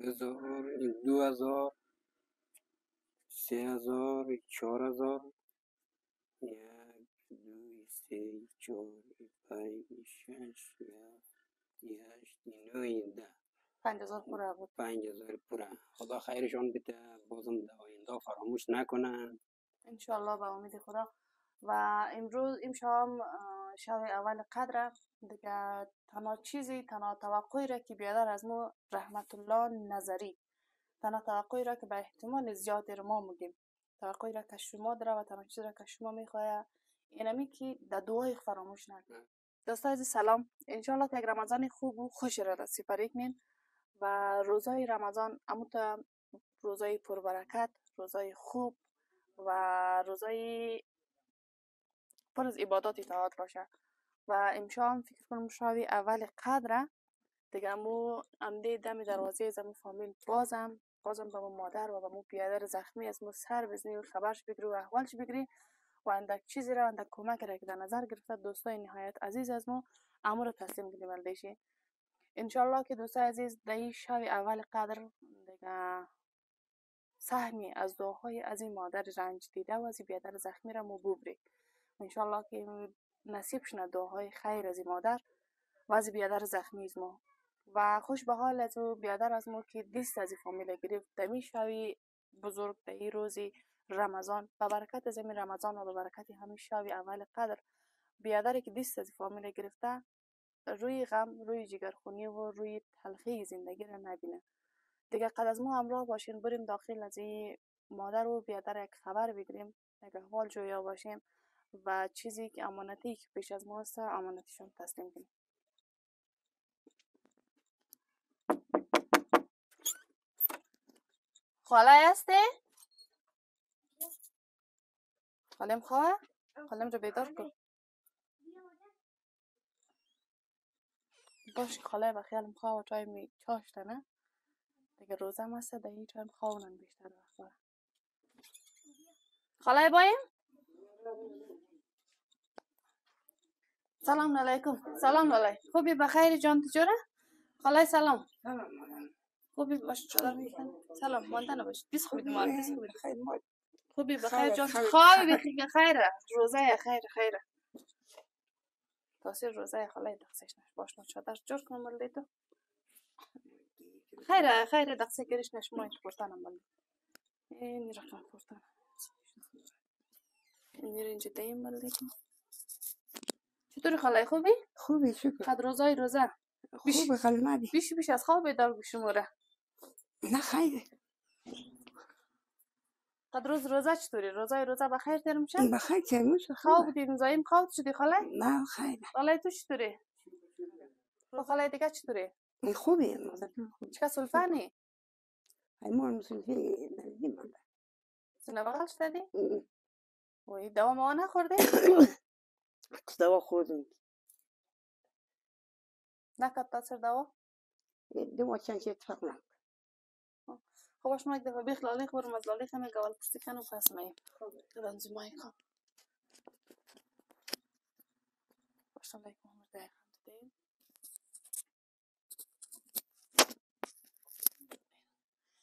هزار دو هزار سه هزار چهار هزار یک دو سه چهار پنج شش هفت هشت نه ده. پنج هزار پوره بود. پنج هزار پوره خدا خیرشان بده. بازم در آینده فراموش نکنن. انشالله به امید خدا. و امروز این شام شب اول قدره دیگه تنها چیزی تنها توقعی را که بیادر از ما رحمت الله نظری. تنها توقعی را که به احتمال زیادی رو ما میگیم. توقعی را که شما داره و تنها چیزی را که شما می‌خواه اینمی که در دعای فراموش نکنید. دوستای عزیز سلام. انشالله که یک رمضان خوب و خوش را سپری کنین و روزای رمضان اموت روزای پربرکت روزای خوب و روزای پر از عبادات اطاعت باشه. و امشام فکر کنم شاوی اول قدره دیگه مو امده دم دروازه زمو فامیل بازم بازم به مو مادر و به مو پیادر زخمی از مو سر بزنی و خبرش بگیری و احوالش بگیری و اندک چیزی را اندک کمک را که در نظر گرفته دوستای نهایت عزیز از مو امو رو تسلیم کنیم البیشی انشالله که دوستای عزیز در این شب اول قدر دیگه سهمی از دعاهای از این مادر رنج دیده و از بیادر زخمی را مو ببری. انشالله که نصیب شنه دعاهای خیر از مادر و از بیادر زخمی از ما. و خوش به حال از او بیادر از ما که دیست از فامیل گرفت. دمی شوی بزرگ در این روزی رمضان. و برکت از این رمضان و به برکت همین شوی اول قدر. بیادری که دیست از فامیل گرفته روی غم روی جگرخونی و روی تلخی زندگی را نبینه. دیگه قد از ما همراه باشین بریم داخل از این مادر و بیادر یک خبر بگیریم. یک احوال جویا باشیم و چیزی که امانتی که پیش از ما هست امانتشون تسلیم کنیم خاله هستی؟ خالم خواه؟ خالم رو بیدار کن باش خاله به خیالم خواه و تایم چاشته نه؟ دیگه روزه هم هسته در این تایم بیشتر وقت خاله بایم؟ سلام علیکم. سلام علیکم خوبی بخیر جان تجوره؟ خاله سلام. خوبی باش چادر سلام. مانده نباش. بیس خوبی دومار بیس خوبی خوبی بخیر جان. خوابی بخیر خیره روزه خیر خیره تاثیر روزه خاله دقسش نش. باش نو چادر جور کنم ملدی تو؟ خیره خیره. دقسه گریش نش. مایت پورتانم ملدی این رقم پورتانم این اینجا دیم ملدی تو؟ چطوری خاله خوبی؟ خوبی شکر. قد روزای روزه؟ بیش خوب قلمدی بیش بیش از خواب بیدار بشموره. نه خیره قد روز روزه چطوری؟ روزای روزه بخیر تیر میشه؟ بخیر چموش خواب خوب بودی مزایم خواب شدی خاله؟ نه خیره خاله تو چطوری؟ خاله دیگه چطوری؟ خوبی. خوبی چکه سلفانی ایمان مسلفی نزدی مادر سینه بغل شدی وی دوا ما نخوردی دوا خوردم نکرد تاثیر دوا دوا چند چه اتفاق نکن خب باش ما یک دفعه بیخ لالی خورم از لالی خمه گوال پرسی کنم پس میم دادن زمایی کن باش لالی کنم ده خمده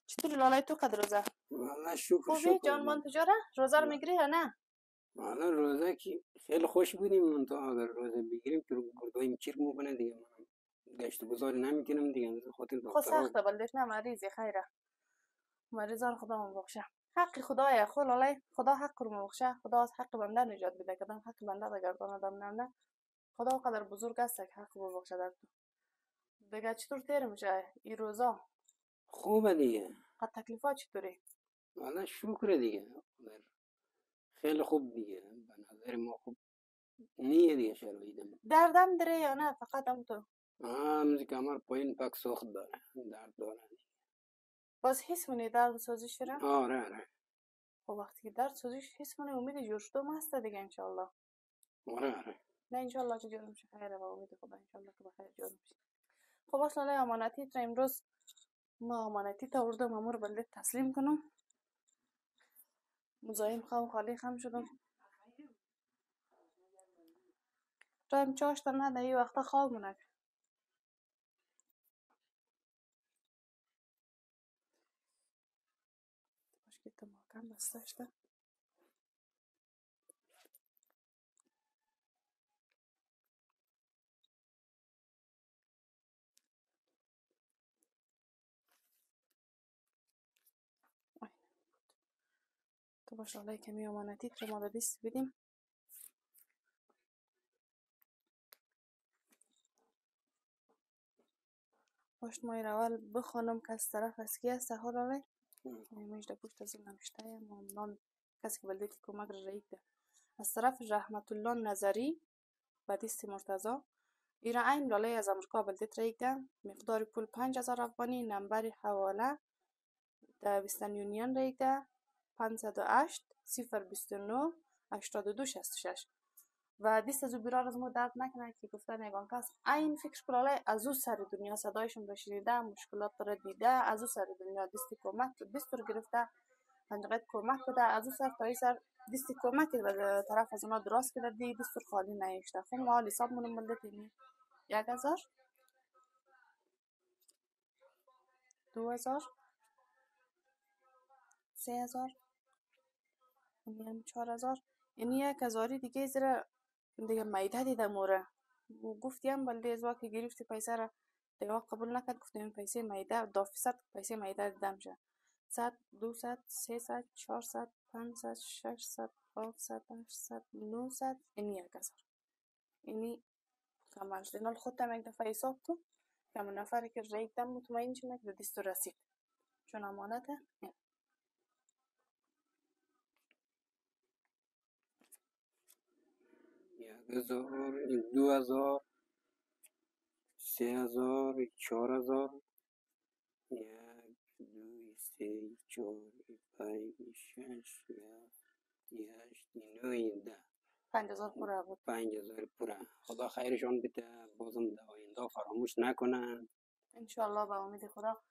چطوری لالی تو قد روزه والله شکر خوبی شکر جان من تجاره روزه رو می‌گیری یا نه والله روزه که خیلی خوش بودیم من تو اگر روزه بگیریم تو گردایم چیر می‌کنه دیگه؟ من گشت گذاری نمی‌کنم دیگه خاطر خود دکتر سخته بلدش نه مریضی خیره. مریضا رو خدا من بخشه حق خدایه خو لالی خدا حق رو بخشه خدا از حق بنده نجات بده کدام حق بنده بگردانه دم نمده خدا قدر بزرگ است که حق رو بخشه در تو. دیگه چطور تیر میشه این روزا؟ خوبه دیگه. قد تکلیفات چطوری؟ والله شکر دیگه. خیلی خوب دیگه. به نظر ما خوب نیه دیگه شرایطم دردم داره یا نه؟ فقط هم تو. همز کمر پایین پک سخت داره. درد داره باز حس کنی درد سازش شده آره آره. خب وقتی که درد سازش حس کنی امید جور شدم هسته دیگه انشالله. آره آره. نه انشالله که جور میشه. خیره و امید خدا انشالله که بخیر جور میشه. خب لاله امانتی تا امروز ما امانتی تا وردم امور بلده تسلیم کنم. مزایم خو خالی خم شدم. تایم چاشتا نه ای وقتا خواب مونک مشکی تماکم بستشتم تو با شالای کمی امانتی تو ما به دست بدیم. پشت ما اول بخوانم که از طرف از کی است ها راوی میش در پشت از نوشته ام نام کسی که بلده کمک را ده. از طرف رحمت الله نظری به دست مرتضی. ایرا این لاله از امریکا بلدیت رایید ده. مقدار پول پنج هزار افغانی. نمبر حواله. در وستن یونین رایید ده. پانصد و هشت صفر بیست و دست از او بیرار از ما درد نکنه که گفتن یگان کس این فکر کلاله از او سر دنیا صدایشون را شنیده مشکلات را دیده از او سر دنیا دست کمک دست رو گرفته پنجقیت کمک بده از او سر تا ای سر دست کمک به طرف از اونا دراز کرده دی خالی نیشته خب ما حساب منو ملده تینی یک هزار دو هزار. سه هزار. چهار هزار. یعنی یک هزاری دیگه زیر دیگه میده دیده موره و گفتیم بلده از که گرفتی پیسه را. دیگه قبول نکرد گفتیم پیسه میده. دو فیصد پیسه میده دیدم شه صد دو صد سه صد چهار صد پنج صد شش صد هفت صد هشت صد نو صد. اینی یک هزار. اینی کمال شد اینال خودم یک دفعه حساب تو که نفری که ریدم مطمئن شونه که دست رسید. چون امانته این. یک هزار دو هزار سه هزار چهار هزار یک دو سه چهار پنج شش هشت نه ده. پنج هزار پوره بود پنج هزار پوره خدا خیرشان بده بازم در آینده فراموش نکنن. انشالله به امید خدا.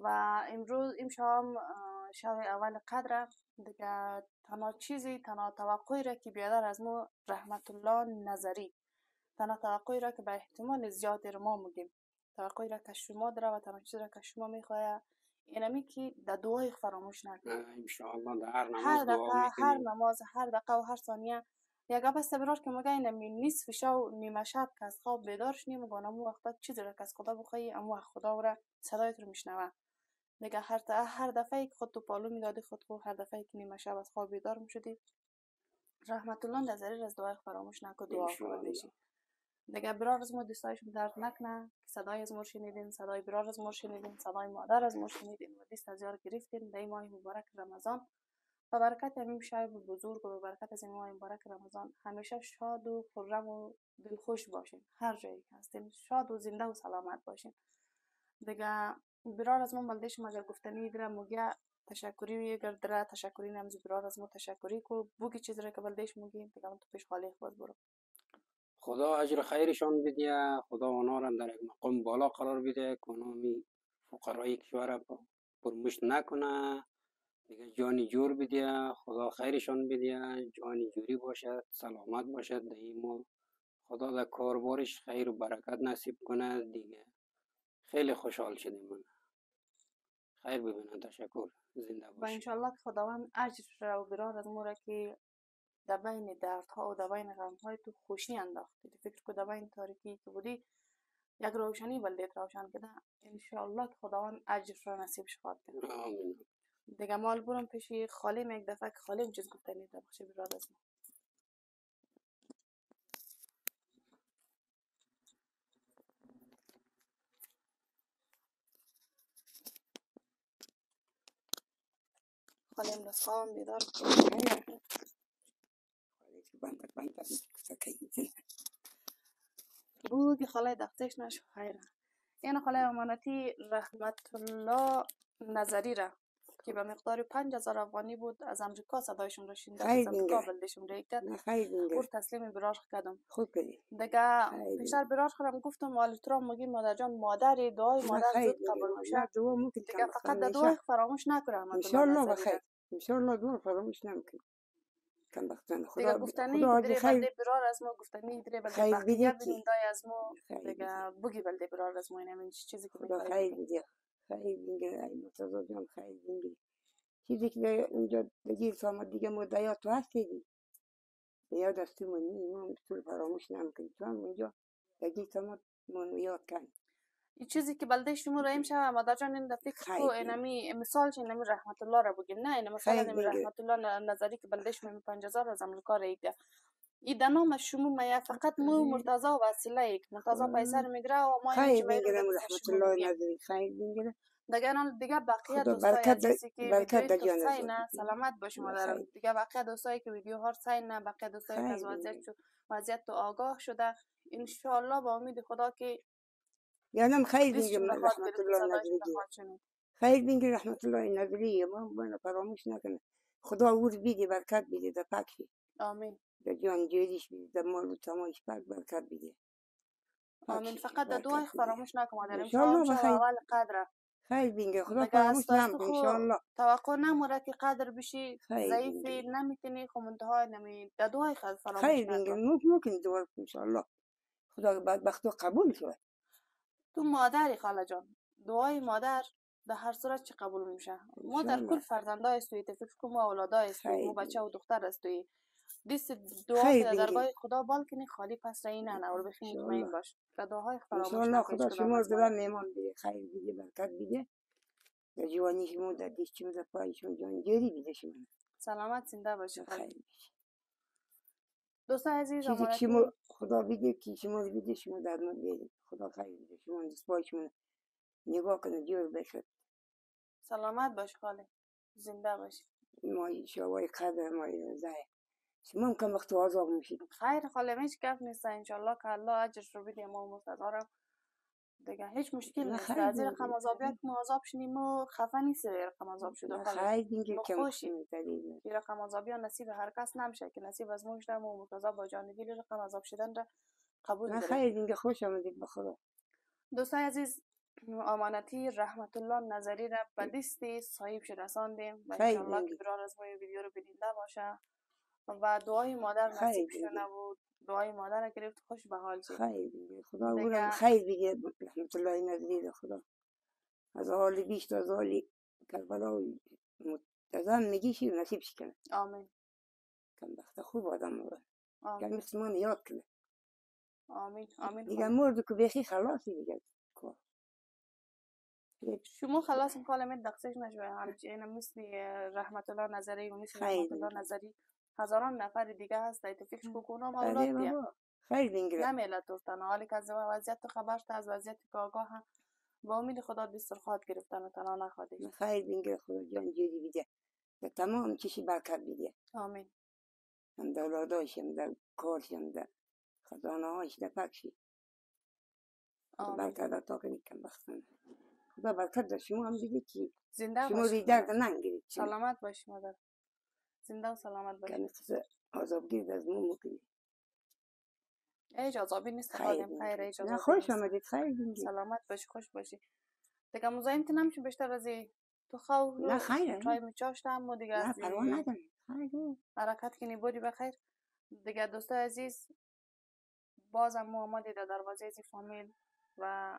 و امروز این شام شب اول قدر دیگه تنها چیزی تنها توقعی را که بیادر از ما رحمت الله نظری. تنها توقعی را که به احتمال زیادی رو ما میگیم. توقعی را که شما داره و تنها چیزی را که شما می‌خواه اینمی که در دعای فراموش نکنید انشاءالله در هر هر نماز دعا دقیقه هر نماز هر دقیقه و هر ثانیه. یک بس برار که مگه اینمی نصف شو نیمه شب که از خواب بیدار شنی مگه امو وقتا چیزی را که از خدا بخوایی امو خدا را صدایت رو میشنوه. دیگه هر هر دفعه که خود تو پالو می‌دادی خود خود هر دفعه که نیمه شب از خواب بیدار می‌شدی. رحمت الله نظری از دعای فراموش انشاءالله. بودشی دیگه برار از ما دوستایشون درد نکنه. که صدای از ما شنیدین صدای برار از ما شنیدین صدای مادر از ما شنیدین. و دست از یار گرفتین. در این ماه مبارک رمضان. و برکت همین شب بزرگ و برکت از این ماه مبارک رمضان. همیشه شاد و خرم و دلخوش باشین. هر جایی که هستین شاد و زنده و سلامت باشین. دیگه برار از ما بلدش مگر گفتنی دیره مگه تشکری و اگر دیره تشکری نمزی برار از ما تشکری کو بوگی چیز را که بلدش مگی دیگه من تو پیش خالی خود برو. خدا اجر خیرشان بده خدا اونا را در یک مقام بالا قرار بده. که اونا می فقرای کشور را پ- پرمشت نکنه. دیگه جانی جور بده خدا خیرشان بده جانی جوری باشد سلامت باشد. در ماه خدا در کاربارش خیر و برکت نصیب کنه. دیگه خیلی خوشحال شدیم من. خیر ببینم تشکر. زنده و باشی. انشالله که خداوند اجر را و برار از ما را که در بین دردها و در بین غمهای تو خوشی انداختی تو فکر کو در بین تاریکی که بودی یک روشنی بلدیت روشن کده. انشالله که خداوند اجر را نصیب شد کنه آمین. دیگه مال برم پیشی خالیم یک دفعه که خالیم چیز گفتنی در بخش برار از ما. خالیم دست خوابم بیدار بودی خاله دختش نشو. خیره این خاله امانتی رحمت الله نظری را که به مقدار پنج هزار افغانی بود از امریکا صدایشون رو شنیده از امریکا. بلدشون خیلی اور دیگه تسلیم برار کردم. خوب کردی دیگه خیلی. پیشتر برار خودم گفتم ولی تو را میگی مادر جان مادری دعای مادر زود قبول میشه. دیگه کم فقط دعای فراموش نکنه رحمت الله انشالله نظری بخیر. انشالله دعا فراموش نمکن کم بختن دیگه خدا گفتنی بخیر بلده برار از ما گفتنی دیره بلده خیر بقیه بده بدین کی؟ دای از ما دیگه بگی بلده برار از ما این همین چیزی که خدا خیر بگی. بده خیر بده ای مرتضی جان خیر بده چیزی که اونجا دگیر سامد دیگه مدعیات تو هستی دی به یاد من ما طول فراموش نمی‌کنیم تو هم اونجا دگیر سامد من یاد کن این چیزی که بلده شما را امشب مادر جان این در فکر. کو اینمی مثال چه اینمی رحمت الله را بگیم نه این مثلا اینمی. رحمت الله نظری که بلده شما می پنج هزار از امریکا را ایده ای در نام شما ما فقط مو و وسیله ایک مرتضی آه. پیسر میگره و ما این خیر در رحمت شما الله. نظری خیر بینگرم دیگه الان دیگه بقیه خدا دوستای برکت ده- عزیزی که تو جان سعی نه. سلامت الله مادرم خیر. دیگه بقیه دوستایی که ویدیو ها سعی نه بقیه دوستایی که از وضعیت. تو تو آگاه شده انشالله با امید خدا که یادم خیر خواهد رحمت الله صدایش نظری بخواهد شنید خیر بینگرم رحمت الله نظری ما باید فراموش نکنه خدا اور بیده برکت بیده در پکشی آمین در جان جوریش بیده در مال و تمایش پاک برکت بیده آمین فقط در دعای. فراموش نکن مادر انشالله امشب شب بخیر. اول قدره خیر بینگرم خدا دیگه فراموش خو انشالله توقع نموره که قدر بشی خیر ضعیفی. نمی‌تونی خب منتهای نمی در دعای خود فراموش خیر بینگرم ممکن کنیم انشالله خدا بدبخت قبول شد تو مادری خاله جان دعای مادر در هر صورت چی قبول میشه ما در. کل فرزندای استوی تو فکر کن ما اولادای استوی خیلی. ما بچه و دختر استوی دیست دعا خیلی در. درگاه خدا بال کنی خالی پس رایی نه نه بخی مطمئن انشالله. باش که دعاهای فراموش انشالله نکن خدا شما از. دلم میمان بیده خیر بیده برکت بیده در جوانی شما در دیش شما در پای شما جان جوری بیده شما سلامت زنده باشی. خیر دوستان عزیز چیزی که خدا بیده که شما رو بیده شما در من خدا خیر بیده شما دست شما نگاه کنه جور بشد سلامت باش خاله. زنده باشی ما شوای قدر ما هم کم وقت آزاد میشید خیر خاله هیچ گپ نیست. انشالله که الله اجرش رو بده ما منتظرم دیگه هیچ مشکل نیست. از دیگه. رقم عذابیت ما عذاب شدیم و خفه نیست رقم عذاب شده. ما کم خوشیم. میترید این رقم عذابی نصیب هر کس نمیشه که نصیب از بیشتر ما مرتضا با جانگی رقم عذاب شدن را قبول داریم خیر بینگه خوش آمدید به خدا. دوستای عزیز امانتی رحمت الله نظری را به دست صاحبش رساندیم و خیلی انشالله که دیگه. برار از ما ویدیو رو بیننده باشه و دعای مادر خیلی نصیب دیگه. شده بود دعای مادر را گرفت خوش به حال شد خیر بینگه خدا دیگه. اونم خیر بینگه رحمت الله نظری خدا. از حال بیشتر از حال کربلا و متزم میگیشی و نصیبش کنه آمین. کم بخت خوب آدم آمین. کم مثل من یاد کنه آمین. آمین دیگه. مرد که بخی خلاصی دیگه. شما خلاص حال من دقسش نشوه. همچنین مثل رحمت الله نظری و مثل خیلی. رحمت الله نظری. هزاران نفر دیگه هست تو فکر کو بله اولاد دیگه. نمیله تو تنها حالی که از وضعیت تو خبر شده از وضعیت که آگاه با امید خدا دسترخواد گرفتن و تنها نخوادش خیر بینگه خدا جان جوری بیده و تمام چیشی برکت بیده آمین. هم در اولاداش هم در کارش هم در خزانه هاش در پکشی برکت عطا کنی کم بختن خدا برکت در شما هم بیده که زنده شما باشی روی درد مادر. ننگیرید سلامت باشی مادر. زنده و سلامت قصه آزابگیر از مو مکنی هیچ عذابی نیست خیر خادم. خیر هیچ عذابی خوش آمدید خیر سلامت باشی خوش باشی دیگه مزاحمت نمیشه بیشتر از. تو خو نه خیره. چای میچاشتم و دیگه از پروا ندارم خیر حرکت کنی بری بخیر دیگه دوستای عزیز بازم ما آمدید در دروازه ازی فامیل و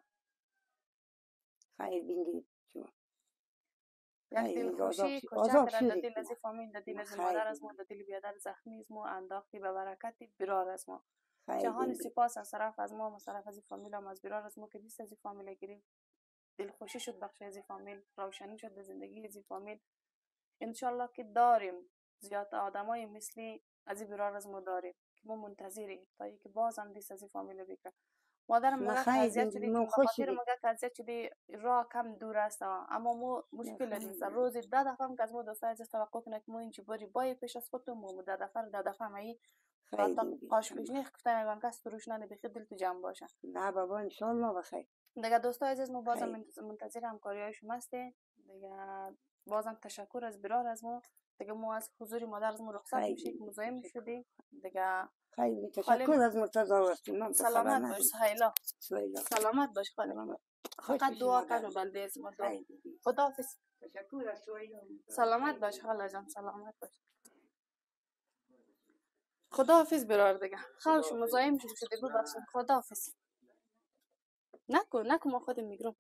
خیر بینگه شما یک خیر دل خوشی شدید دل از. فامیل در دل از مادر از ما دل بیادر زخمی از ما انداختی به برکت برار از ما. جهان. سپاس از طرف از ما و از از فامیل هم از برار از ما که دیست از فامیل گرفت دل خوشی شد بخش از فامیل روشنی شد در زندگی از فامیل. انشالله که داریم. زیاد آدمای مثلی از برار از ما داریم که ما منتظریم تا اینکه باز هم دیست از فامیل بکن مادرم نه مگه خیر اذیت بینگه. شدی ما چون به خوش خاطر. مگه اذیت شدی راه کم دور است اما ما مشکل نیست. روز ده دفعه هم که از ما دوستای عزیز توقع کنه که ما اینجا بری بای پیش از خودتون ما ده دفعه ده دفعه بینگه. قاش پیشنی گفتم میگم کس روش نه بخی دل تو جمع باشه نه بابا انشالله بخیر دیگه دوستای عزیز ما بازم منتظر همکاری های شما هستیم دیگه بازم تشکر از برار از ما. دیگه ما از حضور مادر از ما رخصت. میشیم مزاحم شدیم دیگه خیر خاله تشکر از مرتضی هستیم من به خبر سلامت باش. سهیلا. سلامت باش. خوش فقط دعا. کن و بلده از ما. خداحافظ. تشکر از. سلامت باش خاله جان سلامت باش. خداحافظ برار دیگه. خواهش مزاحم شده ببخشید. خداحافظ. نکن نکن ما خودم میگرم